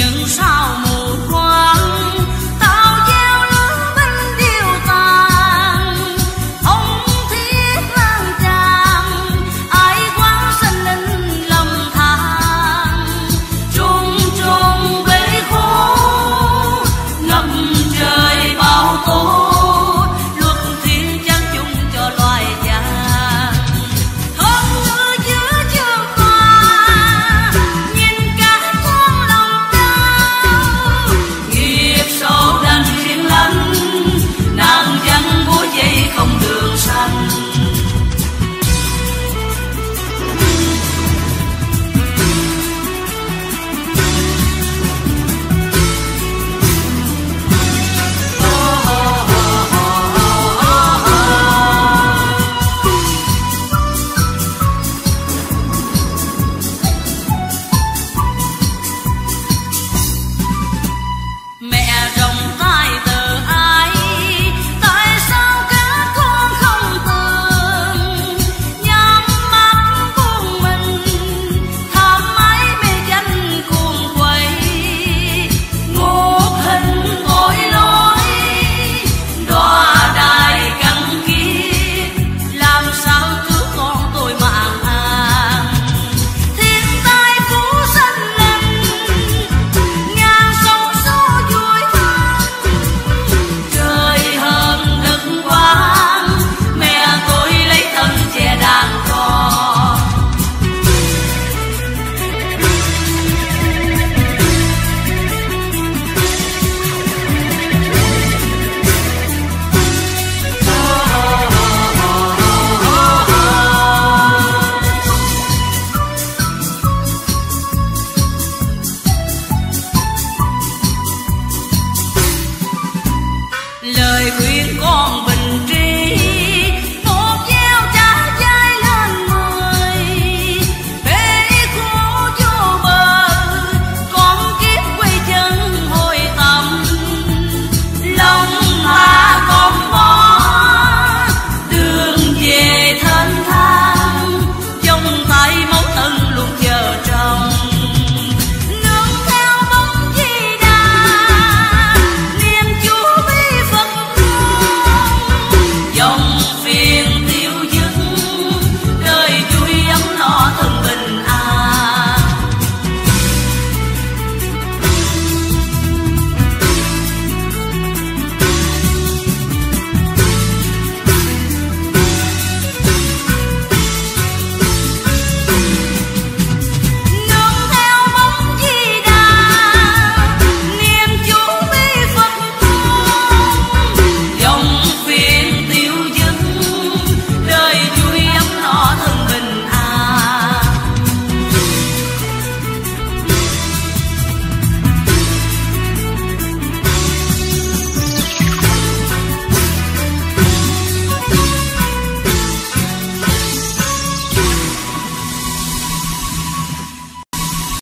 迎少。